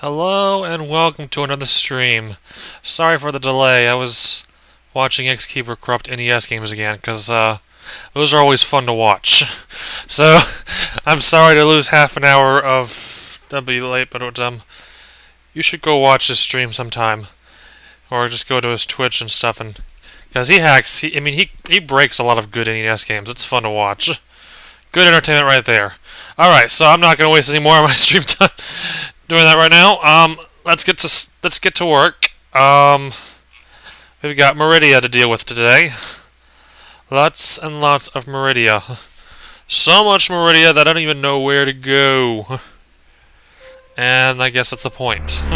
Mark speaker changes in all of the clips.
Speaker 1: Hello and welcome to another stream. Sorry for the delay. I was watching Xkeeper corrupt NES games again because uh, those are always fun to watch. So I'm sorry to lose half an hour of that'd be late, but um, you should go watch his stream sometime, or just go to his Twitch and stuff and because he hacks. He, I mean, he he breaks a lot of good NES games. It's fun to watch. Good entertainment right there. All right, so I'm not going to waste any more of my stream time doing that right now. Um, let's get to let's get to work. Um, we've got Maridia to deal with today. Lots and lots of Maridia. So much Maridia that I don't even know where to go. And I guess that's the point.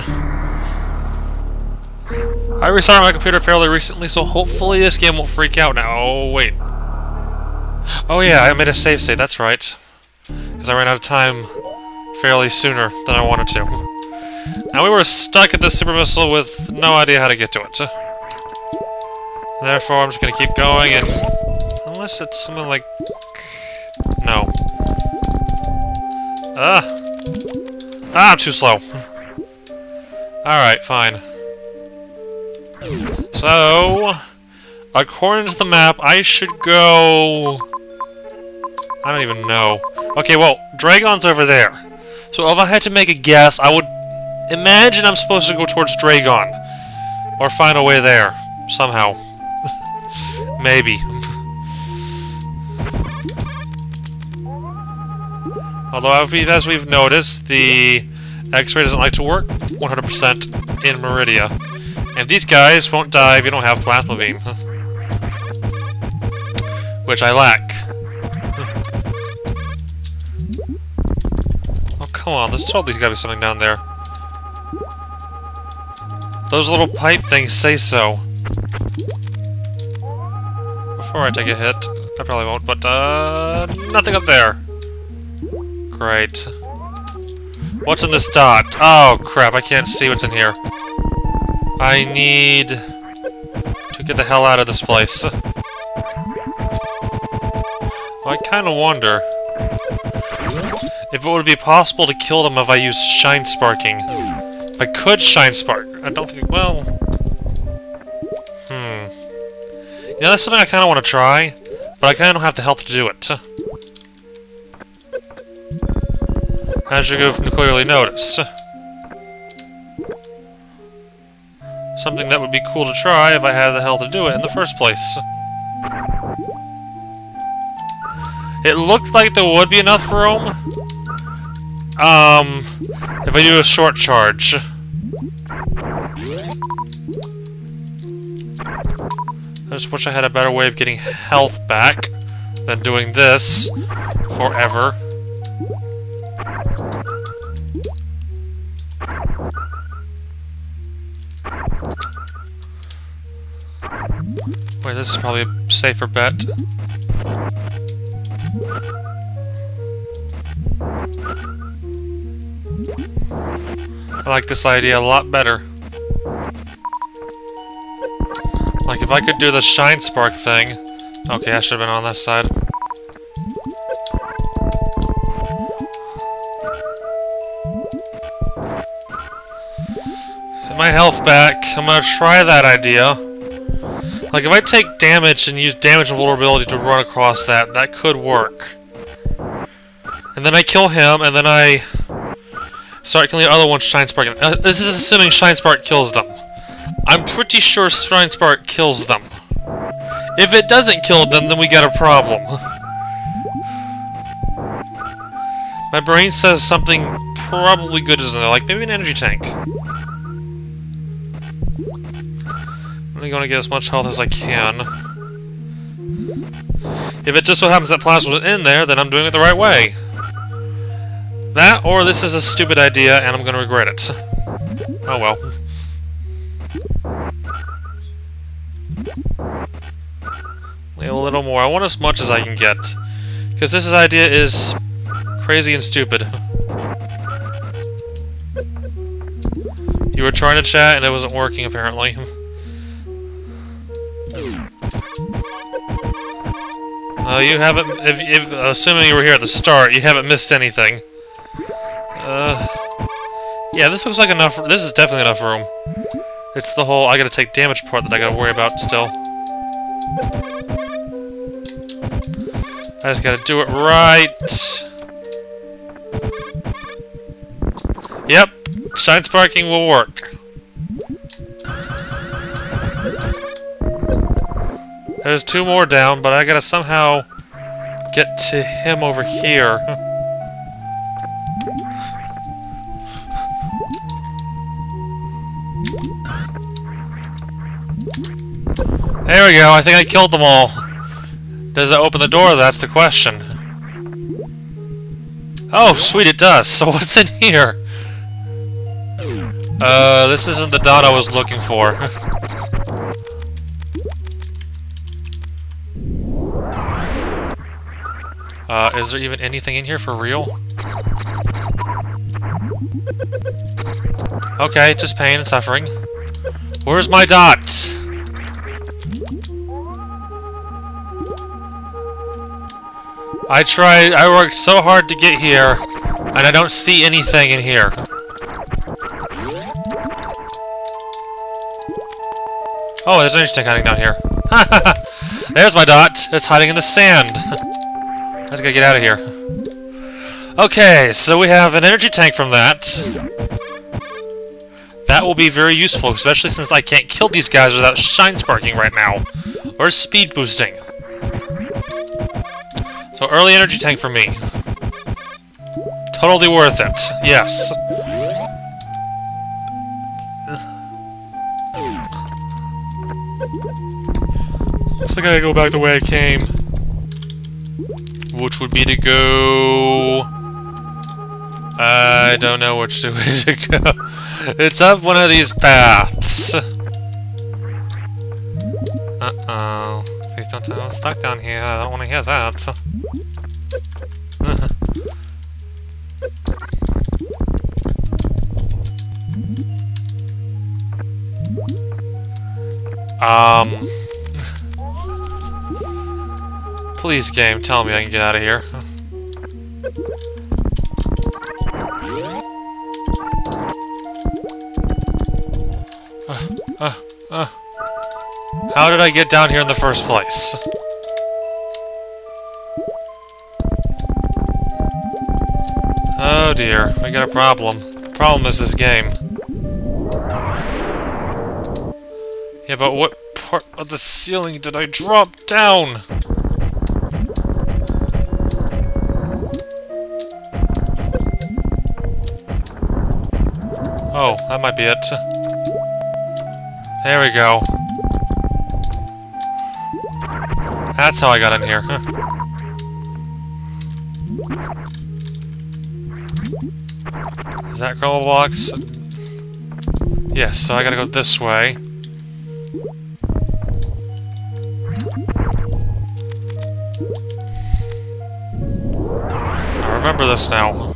Speaker 1: I restarted my computer fairly recently, so hopefully this game won't freak out now. Oh, wait. Oh yeah, I made a save state, that's right. Because I ran out of time fairly sooner than I wanted to. And we were stuck at the super missile with no idea how to get to it. Therefore, I'm just gonna keep going and... Unless it's something like... No. Ah! Ah, I'm too slow. Alright, fine. So... According to the map, I should go... I don't even know. Okay, well, Draygon's over there. So if I had to make a guess, I would imagine I'm supposed to go towards Draygon. Or find a way there. Somehow. Maybe. Although, as we've noticed, the X-ray doesn't like to work 100% in Maridia. And these guys won't die if you don't have Plasma Beam. Which I lack. Come on, there's totally gotta be something down there. Those little pipe things say so. Before I take a hit, I probably won't, but, uh, nothing up there. Great. What's in this dot? Oh, crap, I can't see what's in here. I need to get the hell out of this place. I kind of wonder if it would be possible to kill them if I used Shine Sparking. If I could Shine Spark. I don't think... well... Hmm. You know, that's something I kind of want to try, but I kind of don't have the health to do it. As you can clearly notice. Something that would be cool to try if I had the health to do it in the first place. It looked like there would be enough room. Um, if I do a short charge. I just wish I had a better way of getting health back than doing this forever. Wait, this is probably a safer bet. I like this idea a lot better. Like, if I could do the Shine Spark thing... Okay, I should have been on this side. Get my health back. I'm gonna try that idea. Like, if I take damage and use damage and vulnerability to run across that, that could work. And then I kill him, and then I... Start killing the other one, Shine Spark. Uh, this is assuming Shine Spark kills them. I'm pretty sure Shine Spark kills them. If it doesn't kill them, then we got a problem. My brain says something probably good isn't there, Like maybe an energy tank. I'm going to get as much health as I can. If it just so happens that plasma was in there, then I'm doing it the right way. That, or this is a stupid idea and I'm gonna regret it. Oh well. a little more. I want as much as I can get. Because this idea is crazy and stupid. You were trying to chat and it wasn't working apparently. Uh, you haven't, if, if, assuming you were here at the start, you haven't missed anything. Uh, Yeah, this looks like enough. This is definitely enough room. It's the whole I gotta take damage part that I gotta worry about still. I just gotta do it right. Yep, Shine Sparking will work. There's two more down, but I gotta somehow get to him over here. There we go, I think I killed them all. Does it open the door? That's the question. Oh, sweet, it does. So what's in here? Uh, this isn't the dot I was looking for. uh, is there even anything in here for real? Okay, just pain and suffering. Where's my dot? I tried, I worked so hard to get here, and I don't see anything in here. Oh, there's an interesting hiding down here. there's my dot. It's hiding in the sand. I just gotta get out of here. Okay, so we have an energy tank from that. That will be very useful, especially since I can't kill these guys without shine sparking right now. Or speed boosting. So early energy tank for me. Totally worth it. Yes. Looks like I gotta go back the way I came. Which would be to go... I don't know which way to go. It's up one of these paths. I'm stuck down here. I don't want to hear that. um... Please, game, tell me I can get out of here. Uh, uh, uh. How did I get down here in the first place? Oh dear, we got a problem. Problem is this game. Yeah, but what part of the ceiling did I drop down? Oh, that might be it. There we go. That's how I got in here. Is that crumble blocks? Yes, so I gotta go this way. I remember this now.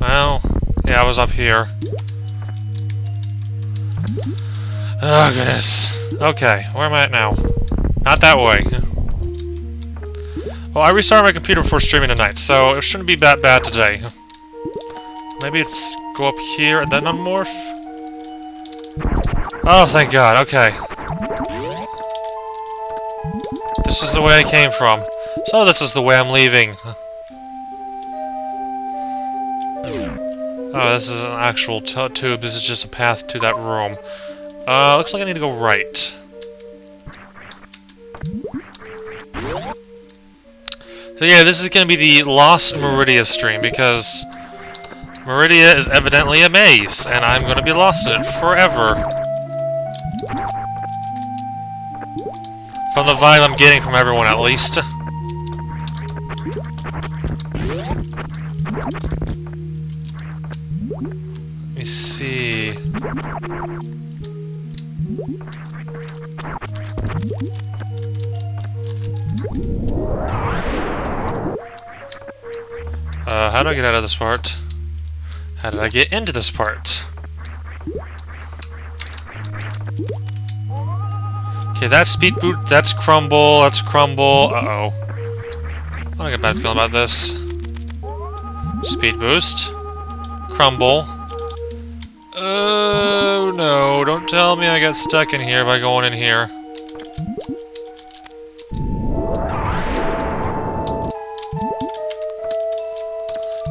Speaker 1: Well, yeah, I was up here. Oh, goodness. Okay, where am I at now? Not that way. Well, I restarted my computer before streaming tonight, so it shouldn't be that bad today. Maybe it's go up here and then unmorph? Oh, thank god, okay. This is the way I came from. So this is the way I'm leaving. Oh, this is an actual tube. This is just a path to that room. Uh, looks like I need to go right. So yeah, this is going to be the Lost Maridia stream, because Maridia is evidently a maze, and I'm going to be lost in it forever. From the vibe I'm getting from everyone, at least. Let me see... Uh, how do I get out of this part? How did I get into this part? Okay, that's speed boot, that's crumble, that's crumble, uh-oh. I don't get a bad feeling about this. Speed boost. Crumble. Oh no, don't tell me I got stuck in here by going in here.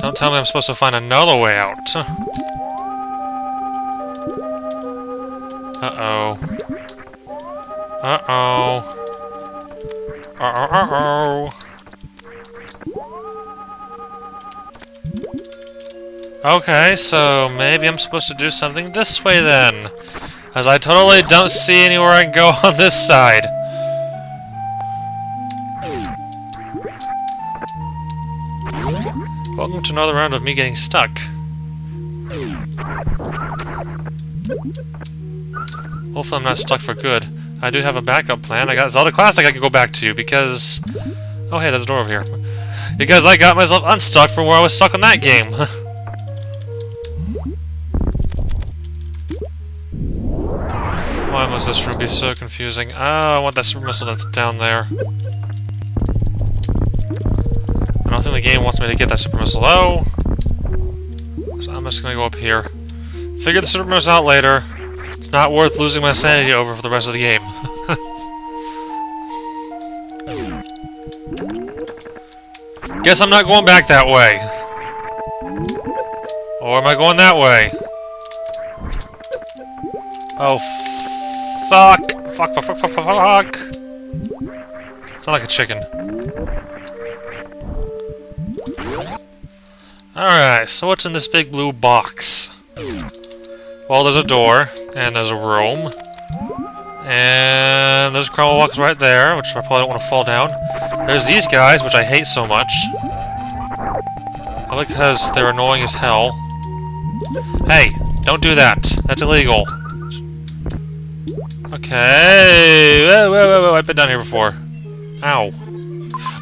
Speaker 1: Don't tell me I'm supposed to find another way out. Uh-oh. Uh-oh. Uh-oh, Okay, so maybe I'm supposed to do something this way then. As I totally don't see anywhere I can go on this side. Welcome to another round of me getting stuck. Hopefully I'm not stuck for good. I do have a backup plan. I got Zelda Classic I can go back to because... Oh hey, there's a door over here. Because I got myself unstuck from where I was stuck on that game. This room be so confusing? Oh, I want that super missile that's down there. I don't think the game wants me to get that super missile. Oh! So I'm just gonna go up here. Figure the super missile out later. It's not worth losing my sanity over for the rest of the game. Guess I'm not going back that way. Or am I going that way? Oh, fuck! Fuck, fuck, fuck, fuck, fuck! It's not like a chicken. Alright, so what's in this big blue box? Well, there's a door, and there's a room, and there's crumble blocks right there, which I probably don't want to fall down. There's these guys, which I hate so much. Because they're annoying as hell. Hey, don't do that. That's illegal. Okay. Whoa, whoa, whoa. I've been down here before. Ow.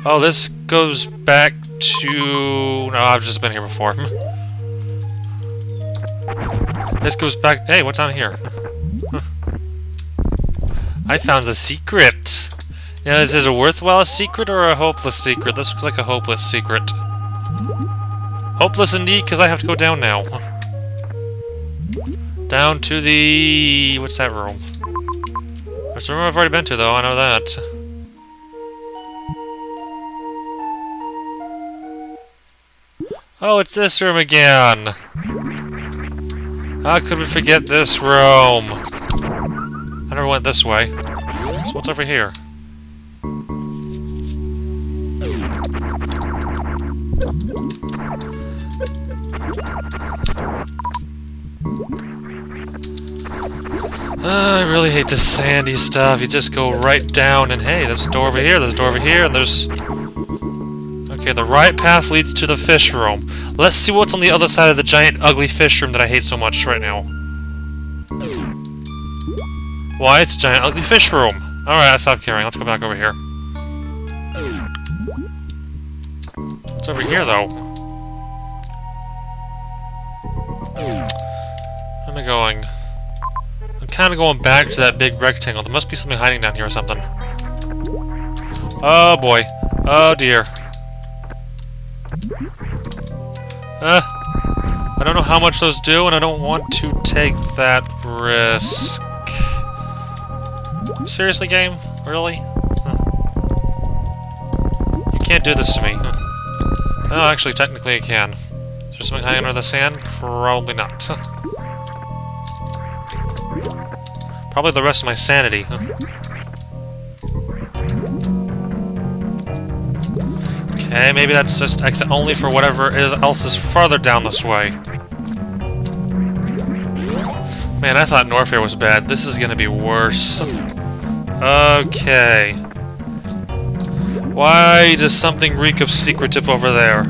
Speaker 1: Oh, this goes back to... No, I've just been here before. this goes back... Hey, what's on here? I found the secret! Now, is this a worthwhile secret or a hopeless secret? This looks like a hopeless secret. Hopeless indeed, because I have to go down now. Down to the... What's that room? A room I've already been to, though. I know that. Oh, it's this room again! How could we forget this room? I never went this way. So what's over here? Uh, I really hate this sandy stuff. You just go right down and hey, there's a door over here, there's a door over here, and there's... Okay, the right path leads to the fish room. Let's see what's on the other side of the giant ugly fish room that I hate so much right now. Why, it's a giant ugly fish room. Alright, I stopped caring. Let's go back over here. What's over here, though? Where am I going? Kind of going back to that big rectangle. There must be something hiding down here or something. Oh, boy. Oh, dear. Uh, I don't know how much those do, and I don't want to take that risk. Seriously, game? Really? Huh. You can't do this to me. Huh. Oh, actually, technically I can. Is there something hiding under the sand? Probably not. Probably the rest of my sanity. Okay, maybe that's just exit only for whatever is else is farther down this way. Man, I thought Norfair was bad. This is gonna be worse. Okay. Why does something reek of secretive over there?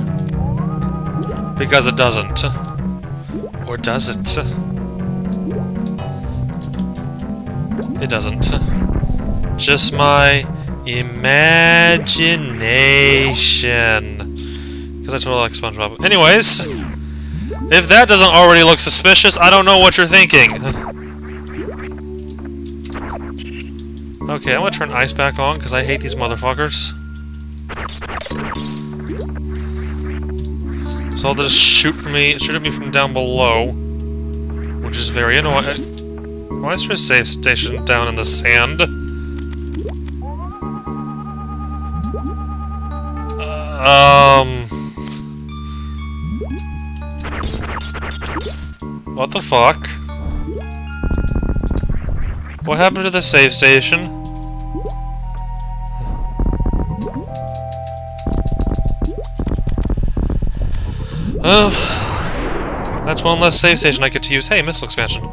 Speaker 1: Because it doesn't. Or does it? It doesn't. Just my imagination. Because I totally like SpongeBob. Anyways, if that doesn't already look suspicious, I don't know what you're thinking. Okay, I'm gonna turn ice back on because I hate these motherfuckers. So they'll just shoot for me, shoot at me from down below, which is very annoying. Why is a save station down in the sand? Um. What the fuck? What happened to the save station? Oh, that's one less save station I get to use. Hey, missile expansion.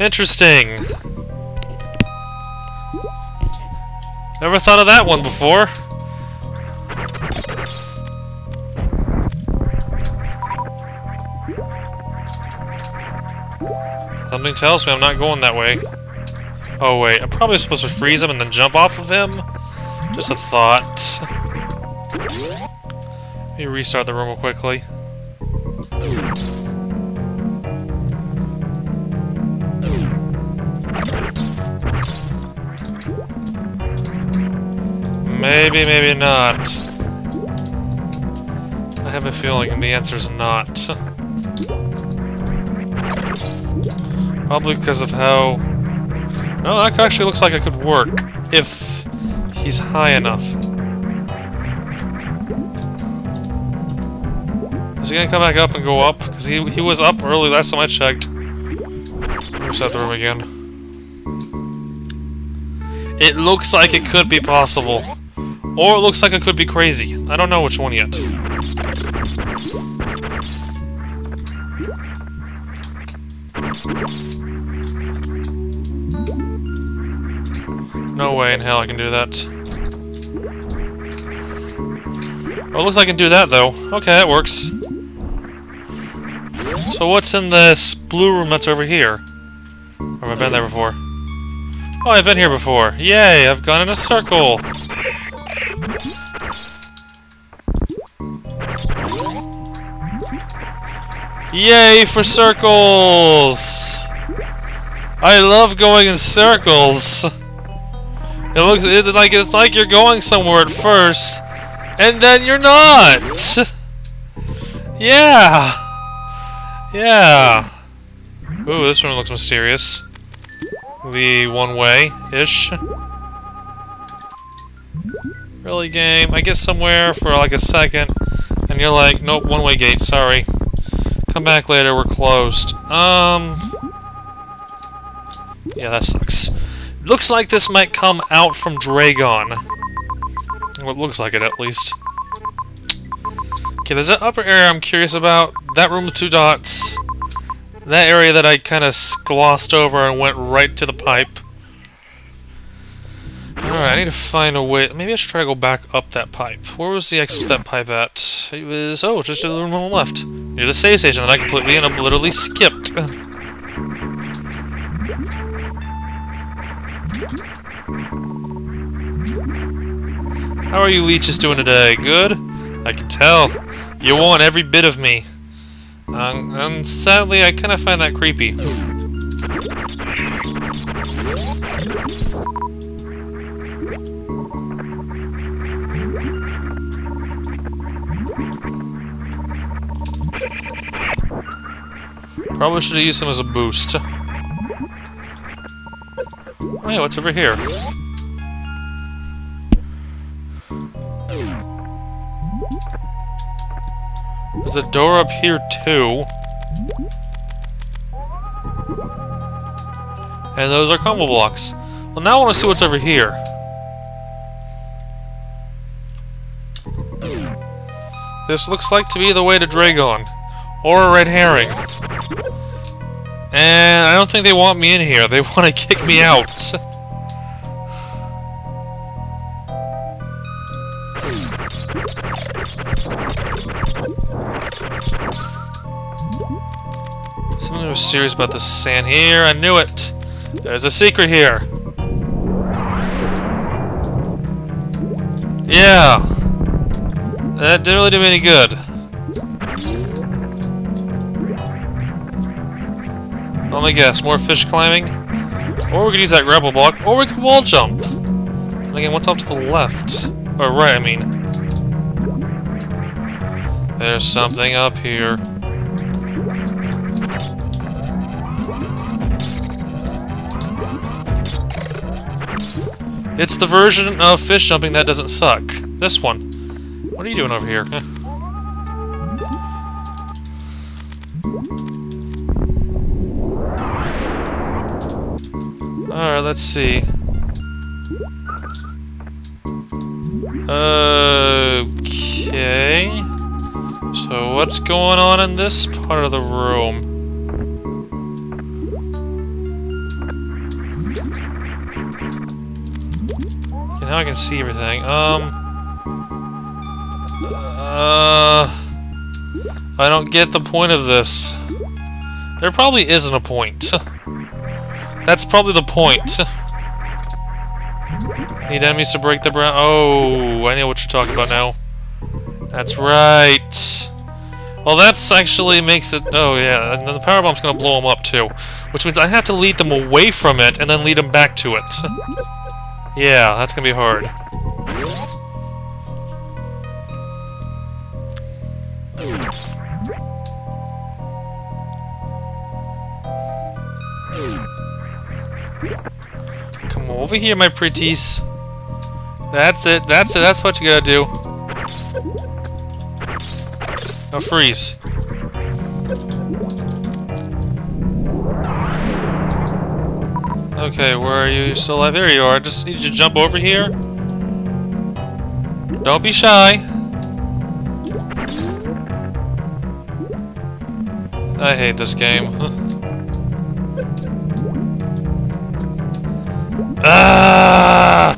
Speaker 1: Interesting. Never thought of that one before. Something tells me I'm not going that way. Oh wait, I'm probably supposed to freeze him and then jump off of him? Just a thought. Let me restart the room real quickly. Maybe, maybe not. I have a feeling the answer is not. Probably because of how... No, that actually looks like it could work. If he's high enough. Is he gonna come back up and go up? Because he, he was up early last time I checked. Reset the room again. It looks like it could be possible. Or it looks like it could be crazy. I don't know which one yet. No way in hell I can do that. Oh, looks like I can do that, though. Okay, that works. So what's in this blue room that's over here? Have I been there before? Oh, I've been here before. Yay, I've gone in a circle. Yay for circles! I love going in circles. It looks like it's like you're going somewhere at first, and then you're not. yeah, yeah. Ooh, this one looks mysterious. The one way ish. Really, game? I get somewhere for like a second, and you're like, nope, one way gate. Sorry. Come back later, we're closed. Um... Yeah, that sucks. Looks like this might come out from Draygon. Well, it looks like it, at least. Okay, there's that upper area I'm curious about. That room with two dots. That area that I kind of glossed over and went right to the pipe. Alright, I need to find a way... Maybe I should try to go back up that pipe. Where was the exit to that pipe at? It was... Oh, just to the room on the left. Near the save station that I completely and literally skipped. How are you leeches doing today? Good? I can tell. You want every bit of me. Um, and sadly, I kind of find that creepy. Probably should have used him as a boost. Oh yeah, what's over here? There's a door up here too. And those are combo blocks. Well, now I want to see what's over here. This looks like to be the way to Draygon. Or a red herring. And I don't think they want me in here. They want to kick me out. Something mysterious about the sand here. I knew it. There's a secret here. Yeah. That didn't really do me any good. Let me guess, more fish climbing? Or we could use that grapple block, or we could wall jump! again, what's off to the left? Or right, I mean. There's something up here. It's the version of fish jumping that doesn't suck. This one. What are you doing over here? let's see. Okay. So what's going on in this part of the room? Okay, now I can see everything. Um... Uh... I don't get the point of this. There probably isn't a point. That's probably the point. Need enemies to break the brown- Oh, I know what you're talking about now. That's right. Well, that's actually makes it- Oh, yeah, and the power bomb's gonna blow them up, too. Which means I have to lead them away from it and then lead them back to it. yeah, that's gonna be hard. Come over here, my pretties. That's it, that's it, that's what you gotta do. Now freeze. Okay, where are you? You're still alive? There you are. I just need you to jump over here. Don't be shy. I hate this game. ah!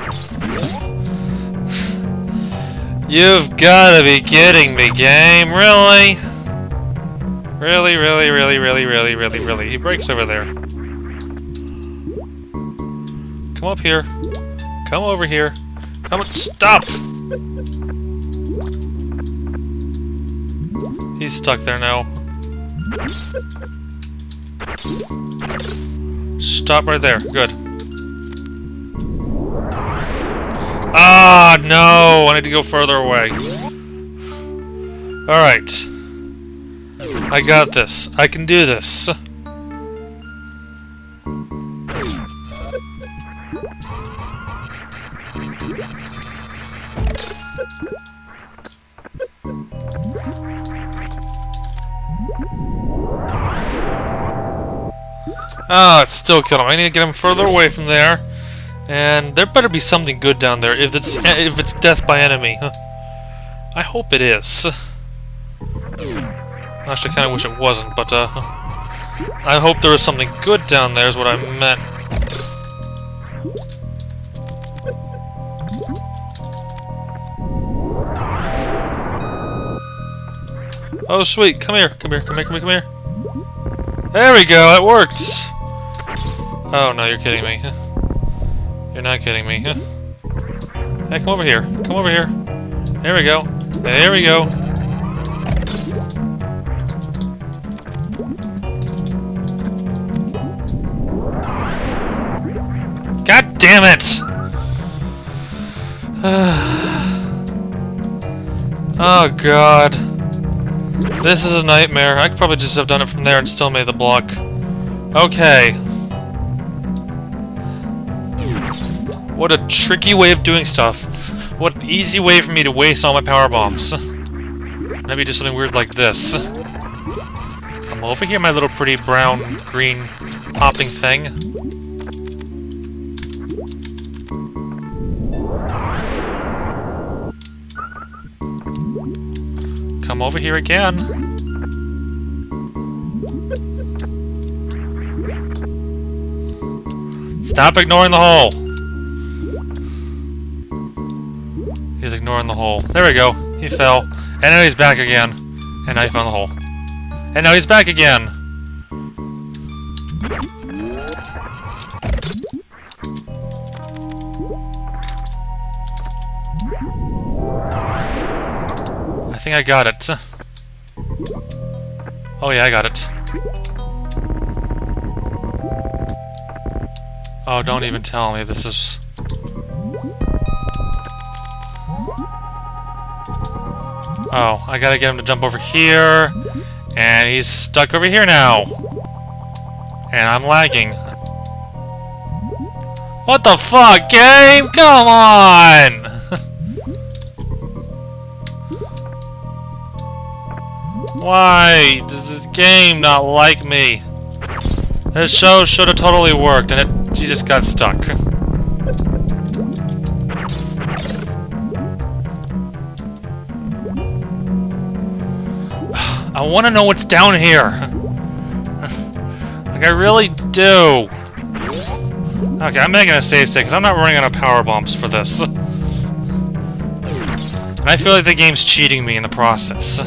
Speaker 1: You've gotta be kidding me, game. Really? Really, really, really, really, really, really, really. He breaks over there. Come up here. Come over here. Come on. Stop! He's stuck there now. Stop right there. Good. Ah, no! I need to go further away. Alright. I got this. I can do this. Ah, it's still killing him. I need to get him further away from there. And there better be something good down there if it's if it's death by enemy. I hope it is. Actually, I kind of wish it wasn't, but uh, I hope there is something good down there. Is what I meant. Oh, sweet. Come here. Come here. Come here. Come here. Come here. There we go. It worked. Oh, no, you're kidding me. You're not kidding me. Huh? Hey, come over here. Come over here. There we go. There we go. God damn it! oh god. This is a nightmare. I could probably just have done it from there and still made the block. Okay. What a tricky way of doing stuff. What an easy way for me to waste all my power bombs. Maybe do something weird like this. Come over here, my little pretty brown, green, popping thing. Come over here again. Stop ignoring the hole! He's ignoring the hole. There we go. He fell. And now he's back again. And now he found the hole. And now he's back again! I think I got it. Oh yeah, I got it. Oh, don't even tell me this is... Oh, I gotta get him to jump over here. And he's stuck over here now. And I'm lagging. What the fuck, game? Come on! Why does this game not like me? This show should have totally worked, and it she just got stuck. I want to know what's down here. like, I really do. Okay, I'm making a save state, because I'm not running out of power bombs for this. And I feel like the game's cheating me in the process.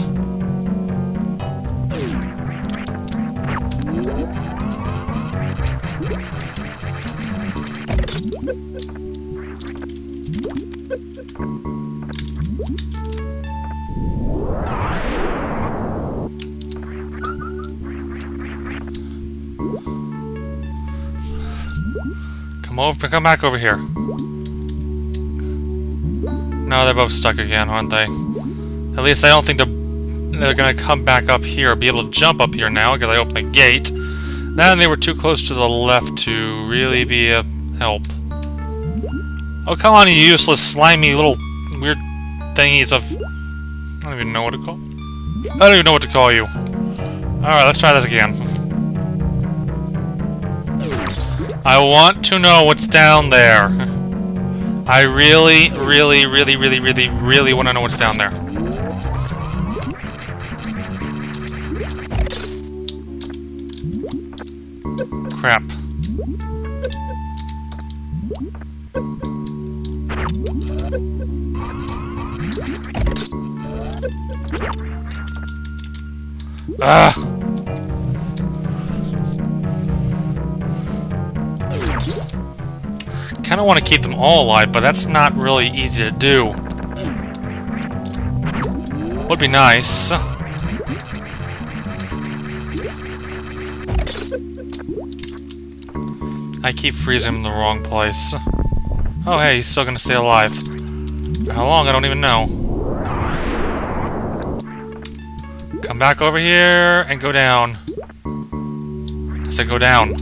Speaker 1: Come back over here. No, they're both stuck again, aren't they? At least I don't think they're, they're gonna come back up here, be able to jump up here now, because I opened the gate. Then they were too close to the left to really be a help. Oh, come on, you useless, slimy little weird thingies of... I don't even know what to call... I don't even know what to call you. Alright, let's try this again. I want to know what's down there. I really, really, really, really, really, really want to know what's down there. Crap. Ah! Kind of want to keep them all alive, but that's not really easy to do. Would be nice. I keep freezing him in the wrong place. Oh hey, he's still gonna stay alive. how long, I don't even know. Come back over here and go down. I said go down.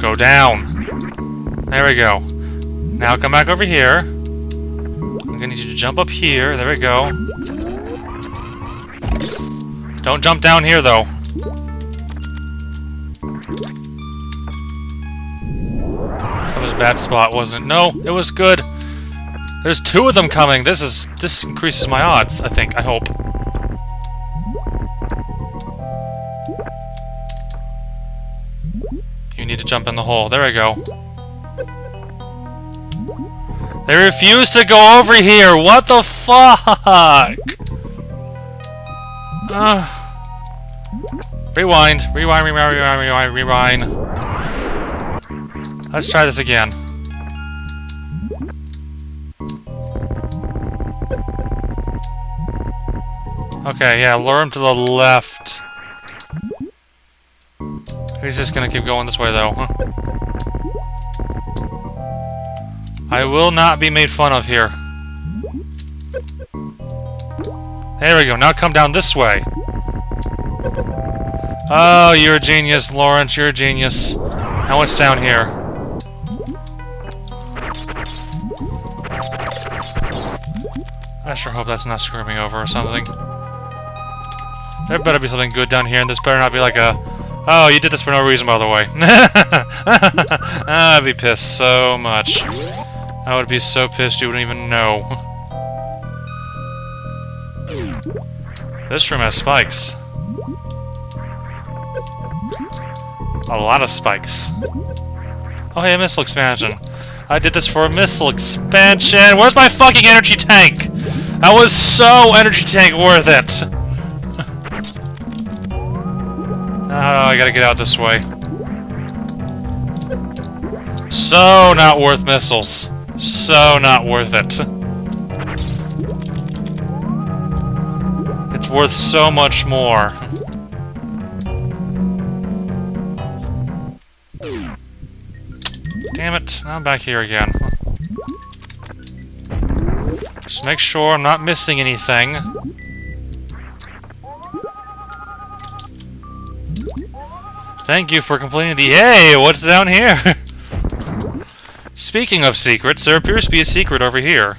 Speaker 1: Go down! There we go. Now come back over here. I'm gonna need you to jump up here. There we go. Don't jump down here, though. That was a bad spot, wasn't it? No, it was good. There's two of them coming. This is this increases my odds, I think. I hope. You need to jump in the hole. There we go. They refuse to go over here! What the fuck? Uh, rewind, rewind, rewind, rewind, rewind, rewind. Let's try this again. Okay, yeah, lure him to the left. He's just gonna keep going this way, though, huh? I will not be made fun of here. There we go, now come down this way. Oh, you're a genius, Lawrence, you're a genius. Now what's down here? I sure hope that's not screwing me over or something. There better be something good down here, and this better not be like a... Oh, you did this for no reason, by the way. I'd be pissed so much. I would be so pissed you wouldn't even know. this room has spikes. A lot of spikes. Oh hey, a missile expansion. I did this for a missile expansion! Where's my fucking energy tank? That was so energy tank worth it! oh, I gotta get out this way. So not worth missiles. So not worth it. It's worth so much more. Damn it, I'm back here again. Just make sure I'm not missing anything. Thank you for completing the- Hey, what's down here? Speaking of secrets, there appears to be a secret over here.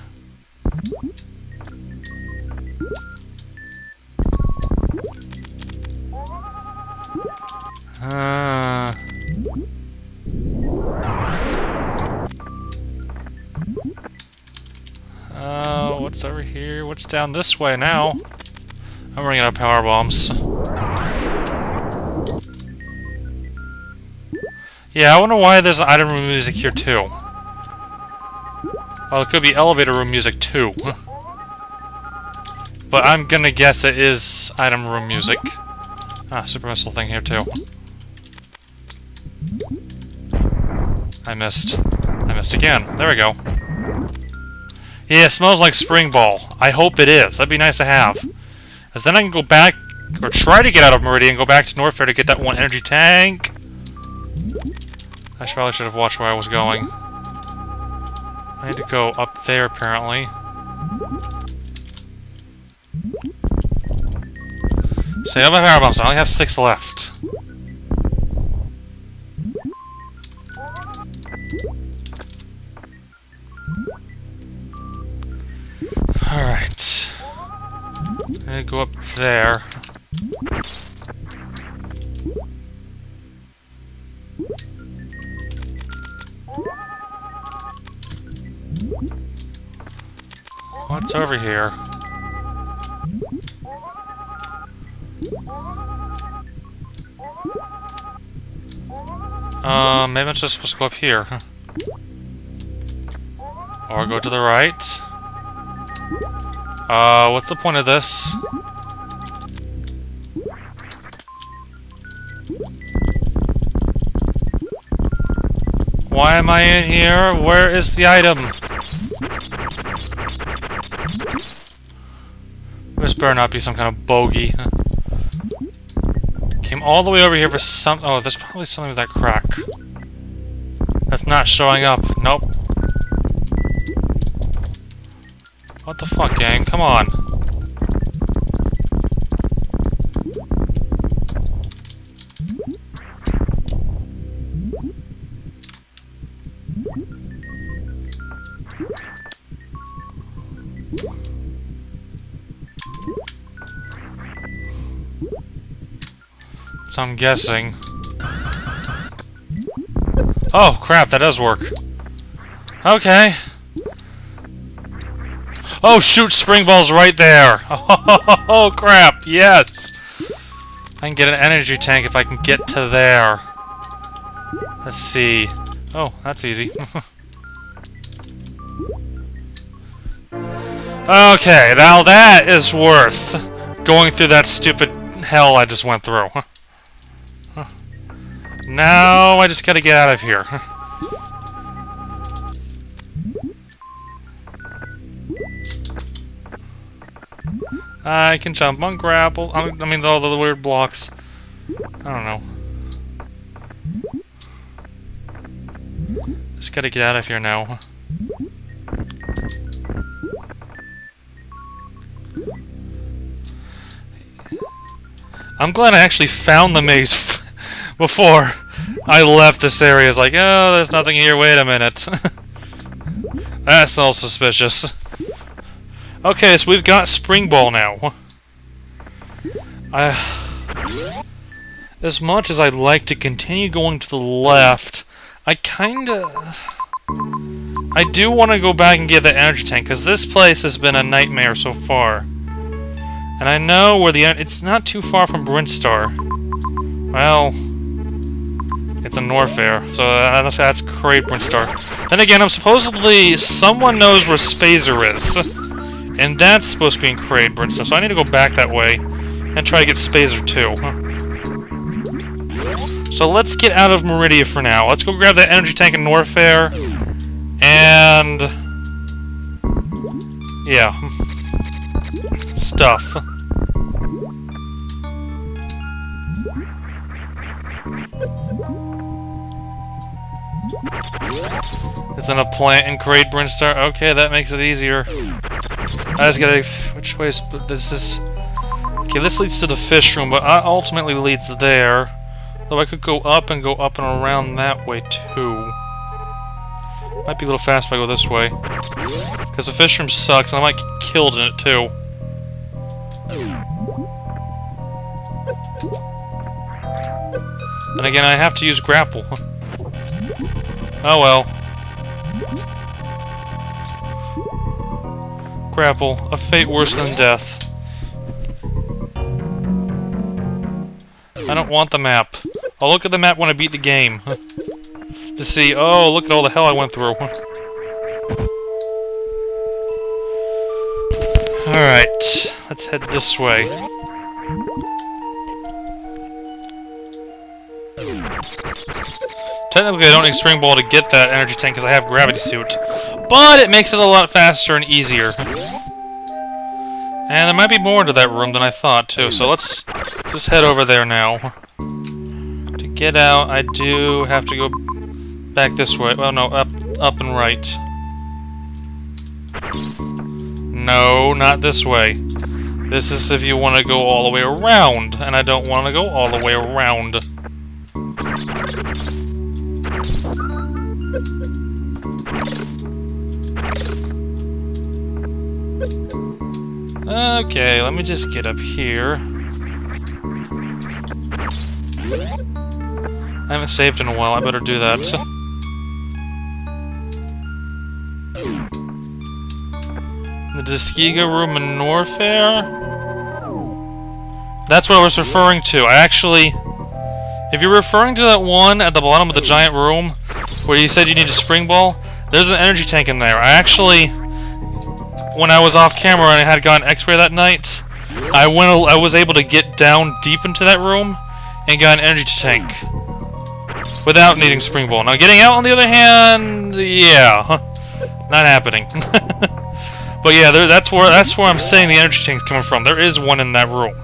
Speaker 1: Uh... Uh, what's over here? What's down this way now? I'm running out of power bombs. Yeah, I wonder why there's item room music here too. Well, it could be elevator room music too. But I'm gonna guess it is item room music. Ah, super missile thing here too. I missed. I missed again. There we go. Yeah, it smells like spring ball. I hope it is. That'd be nice to have. Because then I can go back, or try to get out of Meridian go back to Norfair to get that one energy tank. I probably should have watched where I was going. I need to go up there, apparently. Save up my power bombs. I only have six left. Alright. Gonna go up there. What's over here? Uh, maybe I'm just supposed to go up here. Or go to the right. Uh, what's the point of this? Why am I in here? Where is the item? Better not be some kind of bogey. Came all the way over here for some- oh, there's probably something with that crack. That's not showing up. Nope. What the fuck, gang? Come on. I'm guessing. Oh, crap, that does work. Okay. Oh, shoot, spring ball's right there. Oh, crap, yes. I can get an energy tank if I can get to there. Let's see. Oh, that's easy. okay, now that is worth going through that stupid hell I just went through. Now I just gotta get out of here. I can jump on grapple. I mean, all the weird blocks. I don't know. Just gotta get out of here now. I'm glad I actually found the maze before I left this area. It's like, oh, there's nothing here. Wait a minute. That's all suspicious. Okay, so we've got Spring Ball now. I, as much as I'd like to continue going to the left, I kinda... I do want to go back and get the energy tank, because this place has been a nightmare so far. And I know where the... It's not too far from Brinstar. Well... It's a Norfair, so uh, that's Kraid Brinstar. Then again, I'm supposedly... Someone knows where Spazer is. And that's supposed to be in Kraid Brinstar, so I need to go back that way and try to get Spazer too. So let's get out of Maridia for now. Let's go grab that energy tank in Norfair. And... Yeah. Stuff. It's in a plant in Great Brinstar. Okay, that makes it easier. I just gotta... Which way is... This is... Okay, this leads to the fish room, but ultimately leads there. Though I could go up and go up and around that way, too. Might be a little fast if I go this way. Because the fish room sucks, and I might get killed in it, too. Then again, I have to use grapple. oh well. Grapple, a fate worse than death. I don't want the map. I'll look at the map when I beat the game. to see, oh, look at all the hell I went through. Alright, let's head this way. Technically, I don't need Spring Ball to get that energy tank because I have Gravity Suit. But it makes it a lot faster and easier. And there might be more to that room than I thought, too, so let's just head over there now. To get out, I do have to go back this way. Well, no, up, up and right. No, not this way. This is if you want to go all the way around, and I don't want to go all the way around. Okay, let me just get up here. I haven't saved in a while, I better do that. The Dessgeega room in Norfair? That's what I was referring to. I actually... If you're referring to that one at the bottom of the giant room, where you said you need a spring ball, there's an energy tank in there. I actually when I was off camera and I had gotten X-ray that night, I went. I was able to get down deep into that room and got an energy tank without needing spring ball. Now getting out, on the other hand, yeah, not happening. but yeah, there, that's where that's where I'm saying the energy tank's coming from. There is one in that room.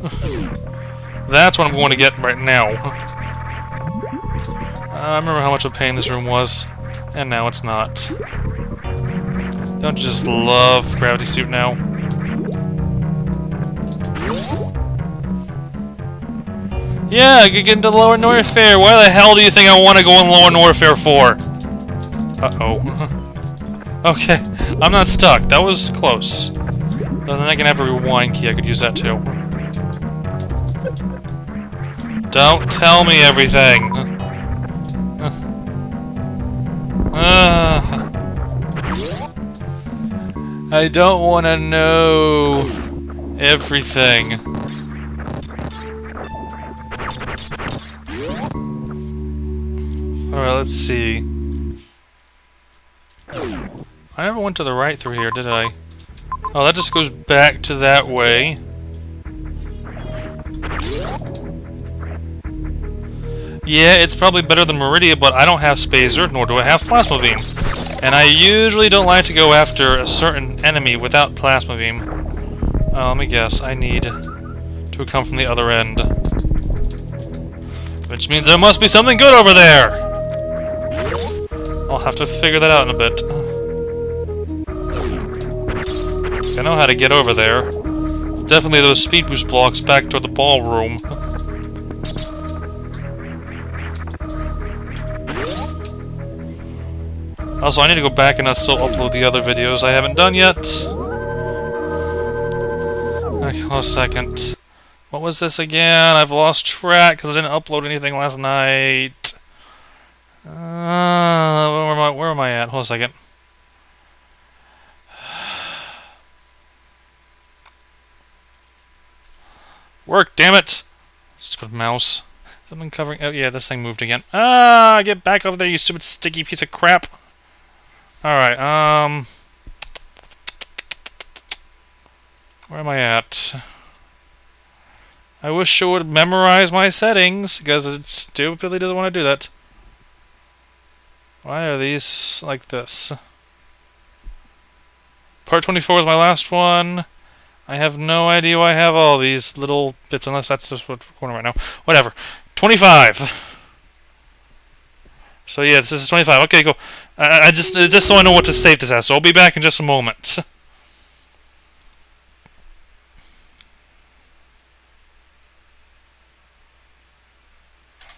Speaker 1: that's what I'm going to get right now. Uh, I remember how much of a pain this room was, and now it's not. Don't just love Gravity Suit now? Yeah, I could get into Lower Norfair. Why the hell do you think I want to go in Lower Norfair for? Uh-oh. okay, I'm not stuck. That was close. then I can have a rewind key. I could use that too. Don't tell me everything. Uh, I don't want to know everything. Alright, let's see. I never went to the right through here, did I? Oh, that just goes back to that way. Yeah, it's probably better than Maridia, but I don't have Spazer, nor do I have Plasma Beam. And I usually don't like to go after a certain enemy without Plasma Beam. Uh, let me guess, I need to come from the other end. Which means there must be something good over there! I'll have to figure that out in a bit. I know how to get over there. It's definitely those speed boost blocks back toward the ballroom. Also, I need to go back and I still upload the other videos I haven't done yet. Okay, hold a second. What was this again? I've lost track because I didn't upload anything last night. Uh, where am I? Where am I at? Hold a second. Work, damn it! Stupid mouse. I've been covering. Oh yeah, this thing moved again. Ah, get back over there, you stupid sticky piece of crap! Alright, um... Where am I at? I wish it would memorize my settings, because it stupidly doesn't want to do that. Why are these like this? Part 24 is my last one. I have no idea why I have all these little bits, unless that's just what's going right now. Whatever. 25!
Speaker 2: So yeah, this is 25. Okay, go. I, I just just so I know what to save this as. So I'll be back in just a moment.